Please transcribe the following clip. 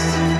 past.